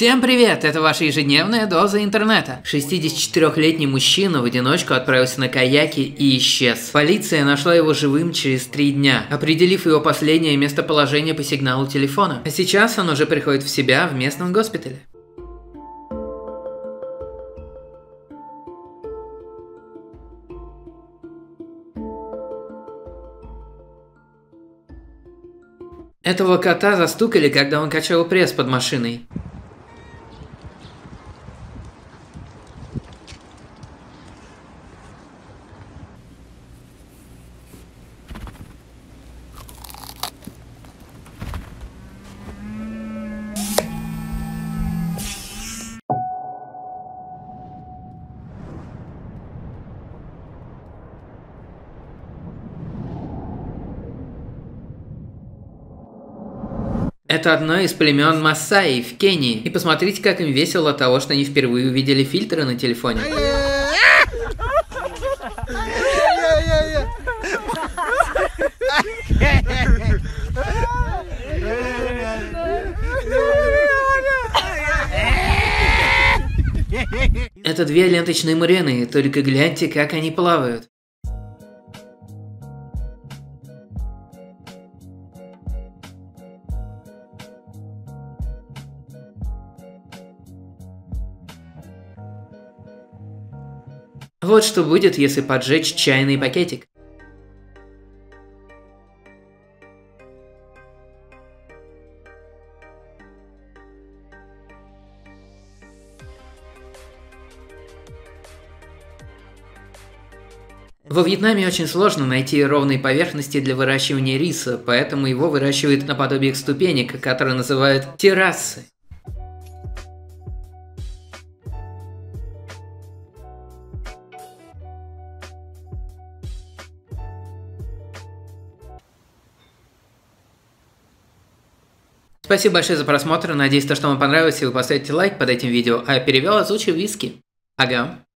Всем привет! Это ваша ежедневная доза интернета. 64-летний мужчина в одиночку отправился на каяке и исчез. Полиция нашла его живым через три дня, определив его последнее местоположение по сигналу телефона. А сейчас он уже приходит в себя в местном госпитале. Этого кота застукали, когда он качал пресс под машиной. Это одно из племен Массаи в Кении. И посмотрите, как им весело того, что они впервые увидели фильтры на телефоне. Это две ленточные мурены, только гляньте, как они плавают. Вот что будет, если поджечь чайный пакетик. Во Вьетнаме очень сложно найти ровные поверхности для выращивания риса, поэтому его выращивают наподобие ступенек, которые называют террасы. Спасибо большое за просмотр, надеюсь, то, что вам понравилось, и вы поставите лайк под этим видео, а перевел озвучил Виски. Ага.